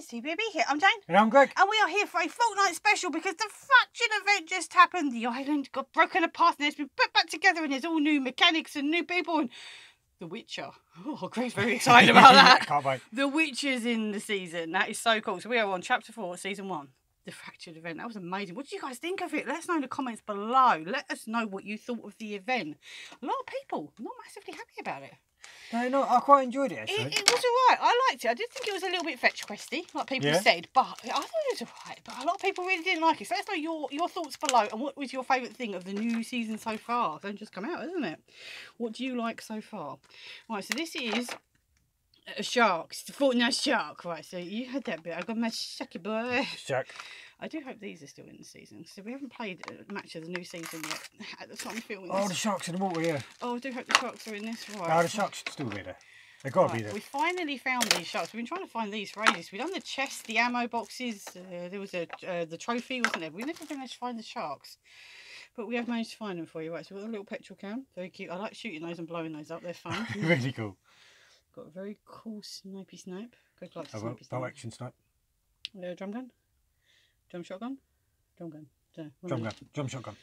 It's TBB here. I'm Jane. And I'm Greg. And we are here for a Fortnite special because the Fracture event just happened. The island got broken apart and it's been put back together and there's all new mechanics and new people and The Witcher. Oh, Greg's very excited about that. Can't wait. The Witcher's in the season. That is so cool. So we are on chapter four, season one. The fractured event. That was amazing. What did you guys think of it? Let us know in the comments below. Let us know what you thought of the event. A lot of people not massively happy about it. No, no, I quite enjoyed it It, actually. it was alright. I liked it. I did think it was a little bit fetch questy, like people Yeah. said, but I thought it was alright. But a lot of people really didn't like it. So let us know your, your thoughts below and what was your favourite thing of the new season so far. It's only just come out, isn't it? What do you like so far? Right, so this is a shark. It's the Fortnite shark. Right, so you had that bit. I got my sharky boy. Jack. I do hope these are still in the season. So we haven't played a match of the new season yet at the time of filming Oh, the this. sharks in the water, yeah. Oh, I do hope the sharks are in this. Right. Oh, the sharks should still be there. They've got to be there. We finally found these sharks. We've been trying to find these for ages. We've done the chest, the ammo boxes. Uh, there was a uh, the trophy, wasn't there? We never managed to find the sharks, but we have managed to find them for you. Right, so we've got a little petrol can. Very cute. I like shooting those and blowing those up. They're fun. really cool. got a very cool snipey snipe. Good luck, Oh, snipey bow snipe. action snipe. Uh, drum gun, drum shotgun, drum gun. Dunno, one Drum of gun. them. Drum shotgun.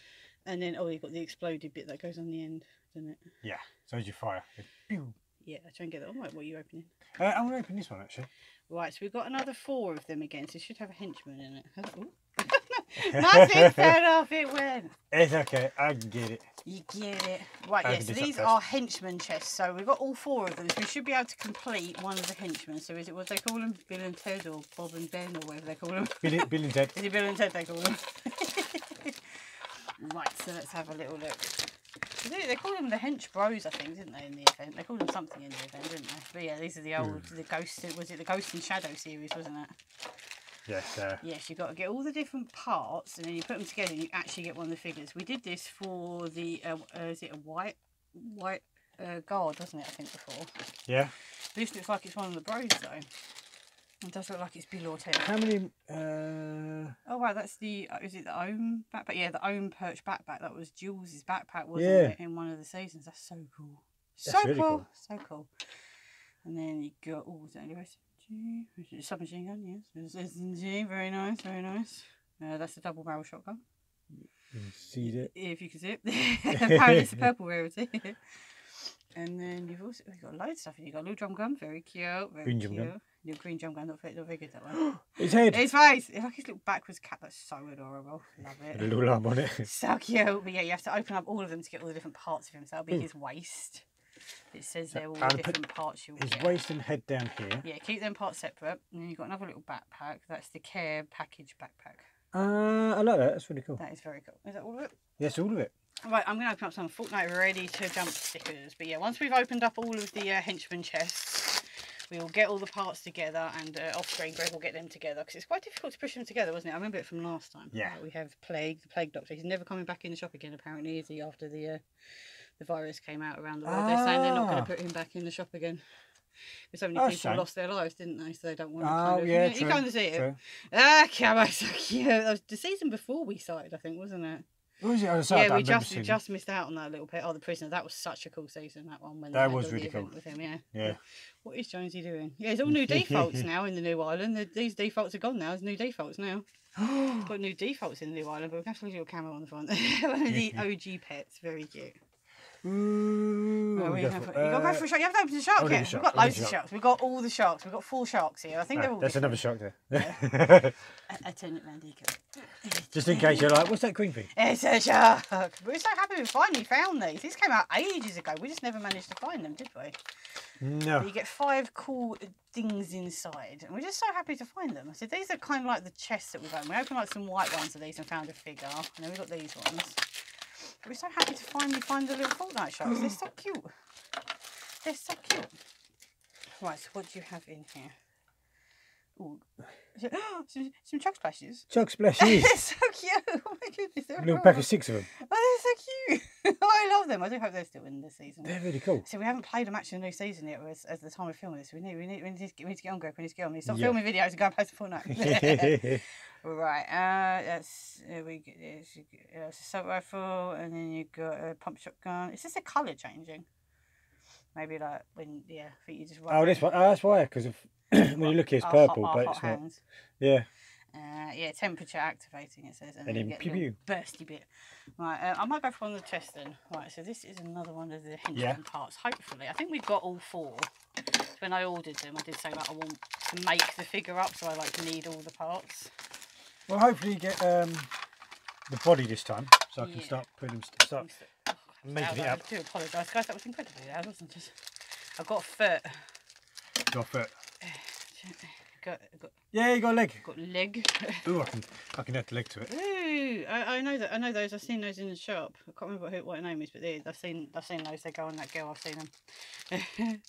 And then oh, you've got the exploded bit that goes on the end, doesn't it? Yeah. So as you fire. it- pew. Yeah, I try and get that. All right, what are you opening? Uh, I'm going to open this one actually. Right, so we've got another four of them again, so it should have a henchman in it. Has it? Ooh. Nothing fell off, it went. It's okay. I get it. You get it. Right, Open yeah, so these are henchman chests. So we've got all four of them, so we should be able to complete one of the henchmen. So is it what they call them? Bill and Ted or Bob and Ben or whatever they call them? Bill, Bill and Ted. Is it Bill and Ted they call them? right, so let's have a little look. They, they call them the hench bros, I think, didn't they, in the event? They called them something in the event, didn't they? But yeah, these are the old, Hmm. the Ghost, was it the Ghost and Shadow series, wasn't it? Yes. Uh, Yes, you've got to get all the different parts and then you put them together and you actually get one of the figures. We did this for the, uh, uh, is it a white, white uh, guard, wasn't it, I think, before? yeah. This looks like it's one of the bros, though. It does look like it's Bill or Ted. How many? Uh, Oh, wow, that's the, uh, is it the Ohm backpack? Yeah, the own Perch backpack. That was Jules' backpack, wasn't Yeah. it, in one of the seasons? That's so cool. That's so really cool. cool. So cool. And then you got, oh, is that any SMG? Submachine gun, yes. SMG, very nice, very nice. Uh, that's a double barrel shotgun. you see that. If you can see it. Apparently it's a purple rarity. and then you've also you've got loads of stuff. You've got a little drum gun, very cute. Very Green drum cute. gun. Little green drum gun, not very, not very good that one. His head. his face! It's like his little backwards cap, that's so adorable. Love With a it. little lamp on it. So cute. But yeah, you have to open up all of them to get all the different parts of him. So that'll be Mm. his waist. It says So- there all and the put different parts you'll His get. waist and head down here. Yeah, keep them parts separate. And then you've got another little backpack. That's the care package backpack. Uh, I like that. That's really cool. That is very cool. Is that all of it? Yes, all of it. Right, I'm going to open up some Fortnite ready to jump stickers. But yeah, once we've opened up all of the uh, henchman chests, we will get all the parts together and uh, off screen Greg will get them together because it's quite difficult to push them together, wasn't it? I remember it from last time. Yeah. We have Plague, the Plague Doctor. He's never coming back in the shop again, apparently, is he, after the uh, the virus came out around the world. They're saying they're not going Ah. to put him back in the shop again. Because so many people shame. lost their lives, didn't they? So they don't want to. Oh, kind of, yeah, you, true. You come to see it. true. Ah, come on, so cute. That was the season before we started, I think, wasn't it? Was it? Was yeah, we just we just missed out on that little bit. Oh, the prisoner. That was such a cool season. That one when they That was really cool. with him. Yeah. Yeah. What is Jonesy doing? Yeah, it's all new defaults now in the new island. The, these defaults are gone now. There's new defaults now. Got new defaults in the new island, but we have to leave a little camera on the front. one of the OG pets. Very cute. Ooh, Oh, we go have- for you got to go Uh, for a shark. You have to open the shark I'll here. We've got I'll loads of sharks. We've got all the sharks. We've got four sharks here. I think they're all There's another shark there. I, I turn it round. Here. Just in case you're like, what's that green thing? It's a shark. We're so happy we finally found these. These came out ages ago. We just never managed to find them, did we? No. But you get five cool things inside, and we're just so happy to find them. So these are kind of like the chests that we've opened. We opened like some white ones of these and found a figure, and then we got these ones. We're so happy to finally find the little Fortnite sharks. They're so cute. They're so cute. Right, so what do you have in here? Ooh, some, some chug splashes. Chug splashes. they're so cute. Oh my goodness, they're A little pack of six of them. Oh, they're so cute. I love them. I do hope they're still in this season. They're really cool. So we haven't played a match in the new season yet as, as the time of filming this. We need, we need, we need, to, get, we need to get on, Greg. We need to get on. We need to stop Yeah. filming videos and go and play some Fortnite. right. Uh, that's uh, we get this. Uh, assault rifle, and then you got a pump shotgun. Is this a colour changing? Maybe like when yeah, I think you just. oh, this one. Oh, that's why. Because of when you look it's Our hot- purple, our but hot it's not. hands. Yeah. Uh, yeah, temperature activating it says, and, And then then get pew little bursty bit. Right, uh, I might go for one of the chest then. Right, so this is another one of the henchman Yeah. parts. Hopefully, I think we've got all four. When I ordered them, I did say like I want to make the figure up, so I like to need all the parts. Well, hopefully you get um, the body this time, so I can Yeah. start putting them. Start. Oh, Making it I up. do apologise, guys. That was incredibly loud, wasn't it? I got a foot. For it. Got got, Yeah, you got a leg. got leg. Ooh, I can. I can add the leg to it. Ooh, I, I know that. I know those. I've seen those in the shop. I can't remember who, what her name is, but they, I've seen. I've seen those. They go on that girl. I've seen them.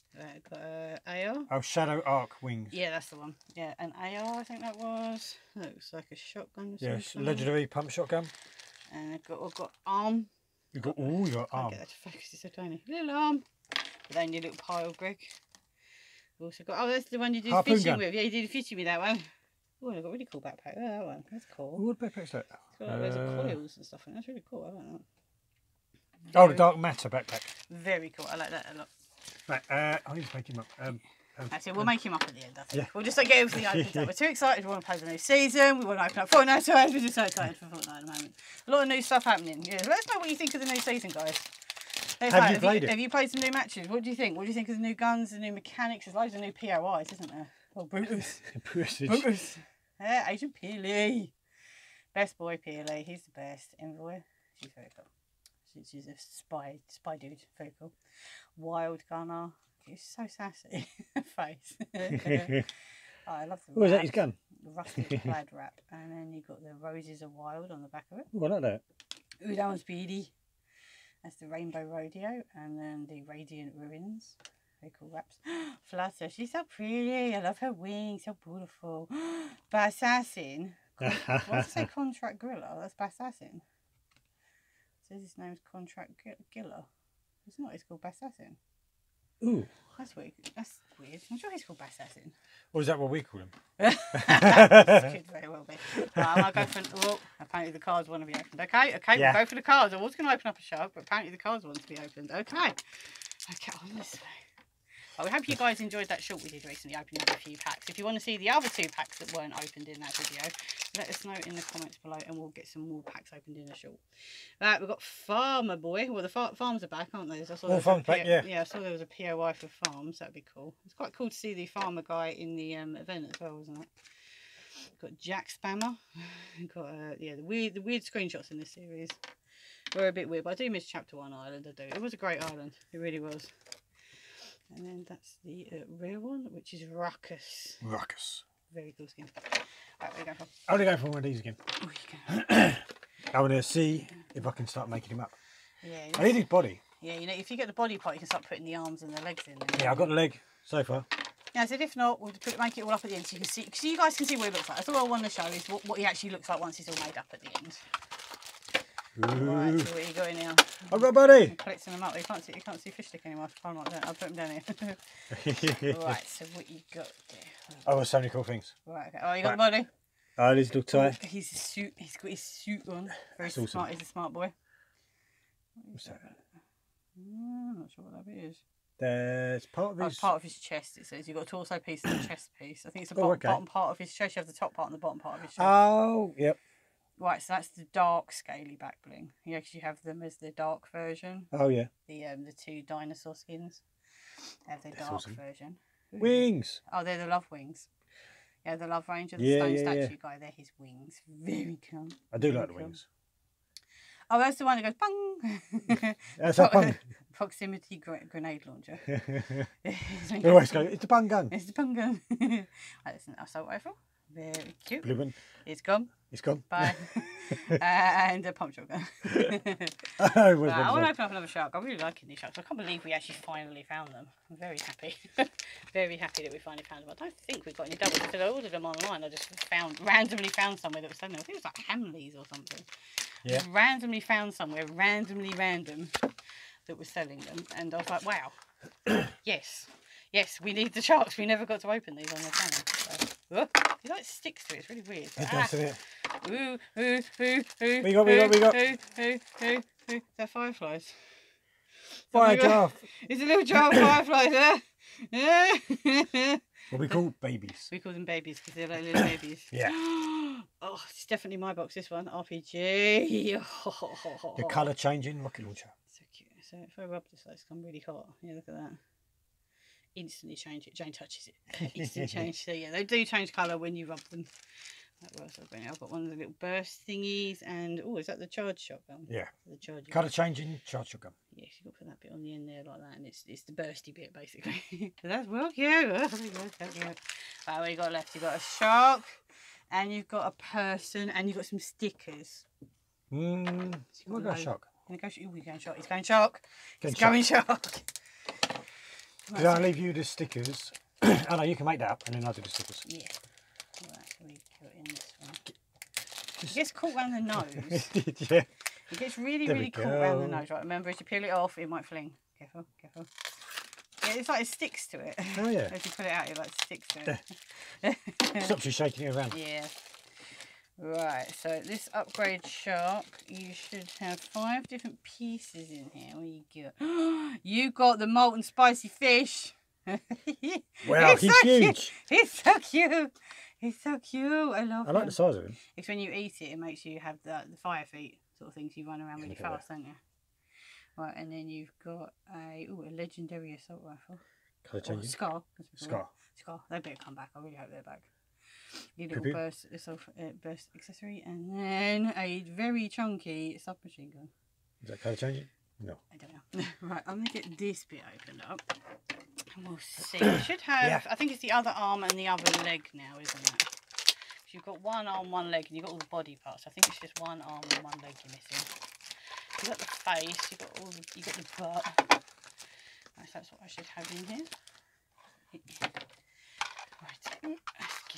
got uh, AR. Oh, Shadow Arc wings. Yeah, that's the one. Yeah, an AR. I think that was. Looks like a shotgun. Yes, kind. legendary pump shotgun. And I've got. I've got arm. You got. Ooh, you got Can't arm. get that to focus. It's so tiny. Little arm. But then your little pile, Greg. We've also got. Oh, that's the one you did Harpoon fishing gun. with. Yeah, you did fishing with that one. Oh, I've got a really cool backpack. Oh, that one. That's cool. Ooh, what backpack's that? It's got like loads of Uh, coils and stuff in it. That's really cool. I like that. Oh, the dark matter backpack. Very cool. I like that a lot. Right, uh, I need to make him up. Um, um, Actually, we'll make him up at the end. I think. Yeah. We'll just like get everything opened up. We're too excited. We want to play the new season. We want to open up Fortnite toys. We're just so excited for Fortnite at the moment. A lot of new stuff happening. Yeah, let us know what you think of the new season, guys. Have you played you, it? Have you played some new matches? What do you think? What do you think of the new guns, the new mechanics? There's loads of new POIs, isn't there? Oh, Brutus. British. Brutus. Yeah, Agent Peely. Best boy Peely. He's the best. Envoy. She's very cool. She- She's a spy, spy dude. Very cool. Wild gunner. He's so sassy. Face. oh, I love the What was that? His gun. The rusted plaid wrap. And then you've got the roses are wild on the back of it. I like that. One's speedy. That's the Rainbow Rodeo. And then the Radiant Ruins. Very cool wraps. Flutter. She's so pretty. I love her wings. So beautiful. Bassassin. What's say? Contract Gorilla? That's Bassassin. Says his name's Contract Gi- Gilla. It's not. It's called Bassassin. Ooh. That's weird. That's weird. I'm sure he's called Bassassin. Or is that what we call him? Could very well be. Right, I'll go for. Oh, apparently the cards want to be opened. Okay, okay, Yeah. we'll go for the cards. I was going to open up a shop, but apparently the cards want to be opened. Okay. Okay, on this way. Well, we hope you guys enjoyed that short we did recently, opening up a few packs. If you want to see the other two packs that weren't opened in that video, let us know in the comments below and we'll get some more packs opened in a short. Right, we've got Farmer Boy. Well, the far farms are back, aren't they? I saw All there was a farms back, yeah. Yeah, I saw there was a POI for farms. That'd be cool. It's quite cool to see the farmer guy in the um, event as well, wasn't it? Got Jack Spammer. Got uh, yeah, the weird the weird screenshots in this series were a bit weird, but I do miss Chapter One Island. I do. It was a great island. It really was. And then that's the uh, rear one, which is Ruckus. Ruckus. Very cool skin. Right, you going for? I want to go for one of these again. Oh, you. I want to see if I can start making him up. Yeah, I need his body. yeah. You know, if you get the body part, you can start putting the arms and the legs in. There. Yeah, I've got the leg so far. Yeah, I said if not, we'll put, make it all up at the end so you can see. So you guys can see what it looks like. That's all I want to show is what, what he actually looks like once he's all made up at the end. Right, so what you in here? I've got a body. I'm collecting them up. You can't see. You can't see Fishstick anymore. I can't like I'll put them down here. right. So what you got there? I've got so many cool things. Right. Okay. Oh, you got the body. Oh, these look tight. He's a suit. He's got his suit on. Very That's awesome. smart. He's a smart boy. What's that? Mm, I'm not sure what that bit is. There's part of Oh, his. it's part of his chest. It says you've got a torso piece and a chest piece. I think it's the Oh, bottom, okay. bottom part of his chest. You have the top part and the bottom part of his chest. Oh, yep. Right, so that's the dark scaly back bling. You actually have them as the dark version. Oh, yeah. The um the two dinosaur skins. Have the That's dark awesome. version. Ooh. Wings. Oh, they're the love wings. Yeah, the love ranger, the Yeah, stone yeah, yeah. statue guy. They're his wings. Very cool. I do like the wings. Oh, that's the one that goes bang. That's a bung. Proximity grenade launcher. we always go, it's a bung gun. It's the bung gun. right, that's an assault rifle. Very cute. One. It's gone. It's gone. Bye. and a pump shotgun. I was I want to open up another shark. I'm really liking these sharks. I can't believe we actually finally found them. I'm very happy. very happy that we finally found them. I don't think we got any doubles because I ordered them online. I just found randomly found somewhere that was selling them. I think it was like Hamleys or something. Yeah. randomly found somewhere, randomly random, that was selling them, and I was like, wow, yes, yes, we need the sharks. We never got to open these on the channel. So, oh, it like sticks to it. It's really weird. It Ah. does, it? Ooh, ooh, ooh, ooh. We got, we got, we got. Ooh, ooh, ooh, ooh. They're fireflies. Fire got- It's a little jar of fireflies there. Yeah. What we call babies. We call them babies because they're like little babies. Yeah. oh, it's definitely my box. This one, RPG. The colour changing rocket launcher. So cute. So if I rub this, it's gone really hot. Yeah, look at that. Instantly change it. Jane touches it. Instant change. So yeah, they do change colour when you rub them. Right, what else have I got? I've got one of the little burst thingies, and oh, is that the charge shotgun? Yeah. The charge. Colour changing charge shotgun. Yes, you've got to put that bit on the end there like that, and it's it's the bursty bit basically. So that's well cute. Oh, there you go, so cute. Right, what you got left? You've got a shark, and you've got a person, and you've got some stickers. Mmm. So you've got a shock? Gonna go, ooh, he's going shark. He's going shark. Getting He's going shark. Did I leave you the stickers? oh no, you can make that up and then I'll do the stickers. Yeah. Right, we put in this one. It gets caught around the nose. yeah. It gets really, There really caught around the nose. Right, remember, if you peel it off, it might fling. Careful, careful. Yeah, it's like it sticks to it. Oh yeah. if you put it out, it like sticks to it. Stops you shaking it around. yeah. Right, so this upgrade shark, you should have five different pieces in here. What you got? you got the molten spicy fish. Wow, fish. he's so cute. huge. He's so cute. He's so cute. I love I like him. the size of him. It's when you eat it, it makes you have the, the fire feet sort of things. You run around really fast, don't you? Right, and then you've got a ooh, a legendary assault rifle. Colour Or changing. Scar. as we call it. Scar. Scar. They better come back. I really hope they're back. Your little pew. burst, assault, uh, burst accessory, and then a very chunky submachine gun. Is that colour changing? No. I don't know. right, I'm gonna get this bit opened up, and we'll see. You should have. Yeah. I think it's the other arm and the other leg now, isn't it? 'Cause You've got one arm, one leg, and you've got all the body parts. I think it's just one arm and one leg you're missing. You've got the face. You've got all the. You got the butt. Right, so that's what I should have in here. Right.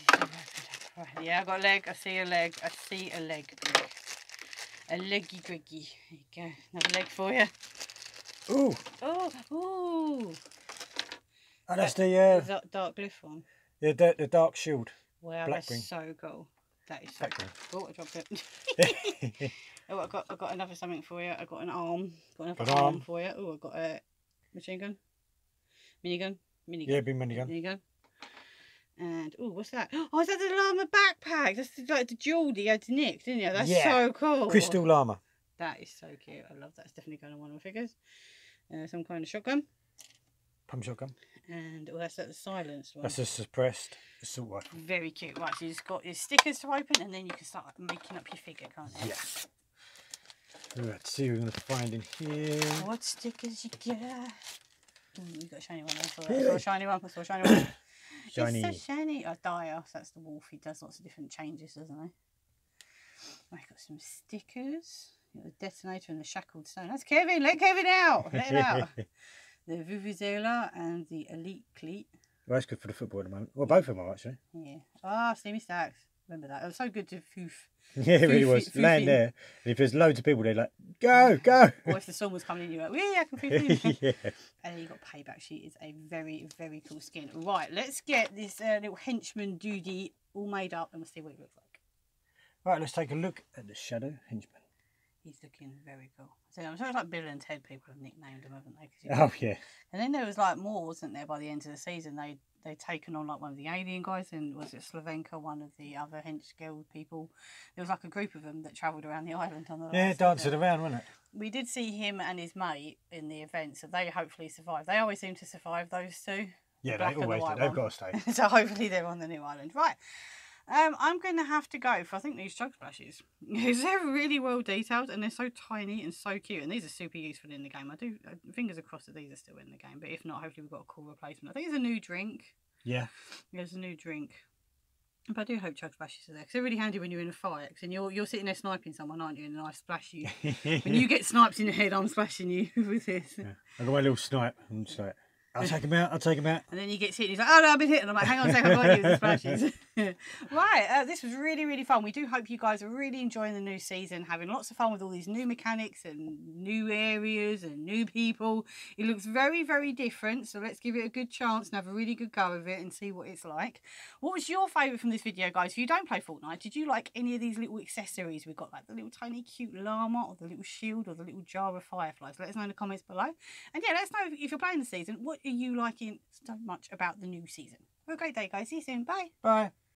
Let's get it opened up. Right. Yeah, I got a leg. I see a leg. I see a leg. A leggy griggy. There you go. Another leg for you. Ooh. Oh, ooh. Oh, that's the uh, Dark, dark glyph one. the, the the dark shield. Wow, Black that's green. so cool. That is so Black cool. Oh, I dropped it. oh, I got, I got another something for you. I've got an arm. Got another An arm. arm. for you. Oh, I've got a machine gun. Minigun. Minigun. yeah, big minigun. Minigun. And oh, what's that? Oh, is that the llama backpack? That's the, like the jewel that you had to nick, didn't you? That's Yeah. so cool. Crystal llama. That is so cute. I love that. It's definitely going on one of my figures. Uh, some kind of shotgun. Pump shotgun. And oh, that's that the silenced one. That's a suppressed assault rifle. Very cute. Right, so you've just got your stickers to open and then you can start making up your figure, can't you? Yeah. Right, see what we're gonna find in here. What stickers you get? Ooh, you got a shiny one. I saw, I saw a shiny one. I saw a shiny one. Shiny. It's so shiny. Oh. So that's the wolf. He does lots of different changes, doesn't he? Right, got some stickers. The detonator and the shackled stone. That's Kevin. Let Kevin out. Let him out. the Vuvuzela and the Elite Cleat. well, that's good for the football at the moment. Well, both of them are actually. Yeah. Ah, Steamy Stacks. Remember that. It was so good to foof. Yeah, it really was. Land there. And if there's loads of people, they're like, go, go. Or if the sun was coming in, you're like, yeah, I can foof yeah. And then you got payback. She is a very, very cool skin. Right, let's get this uh, little henchman duty all made up and we'll see what it looks like. Right, let's take a look at the Shadow Henchman. He's looking very cool. So I'm sure it's like Bill and Ted people have nicknamed him, haven't they? 'Cause you- Oh, yeah. And then there was like more, wasn't there, by the end of the season? They they'd taken on like one of the alien guys and was it Slavenka, one of the other hench guild people. There was like a group of them that travelled around the island on the Yeah, dancing around, wasn't it? We did see him and his mate in the event, so they hopefully survived. They always seem to survive those two. Yeah, they and the always do. They've got to stay. so hopefully they're on the new island. Right. Um, I'm going to have to go for I think these chug splashes because they're really well detailed and they're so tiny and so cute and these are super useful in the game. I do uh, fingers crossed that these are still in the game, but if not, hopefully we've got a cool replacement. I think it's a new drink. Yeah. There's a new drink. But I do hope chug splashes are there because they're really handy when you're in a fight. 'cause and you're you're sitting there sniping someone, aren't you? And I splash you. when you get sniped in the head, I'm splashing you with this. Yeah. I got my little snipe. I'm just like, I'll take him out. I'll take him out. And then he gets hit and he's like, oh no, I've been hit. And I'm like, hang on a second, I've got you with the splashes. right, uh, this was really, really fun. We do hope you guys are really enjoying the new season, having lots of fun with all these new mechanics and new areas and new people. It looks very, very different. So let's give it a good chance and have a really good go of it and see what it's like. What was your favourite from this video, guys? If you don't play Fortnite, did you like any of these little accessories we've got? Like the little tiny cute llama or the little shield or the little jar of fireflies? Let us know in the comments below. And yeah, let us know if, if you're playing the season, what are you liking so much about the new season? A great day, guys. See you soon. Bye. Bye.